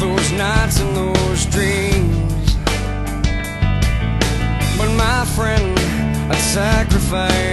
those nights and those dreams. But my friend, I'd sacrifice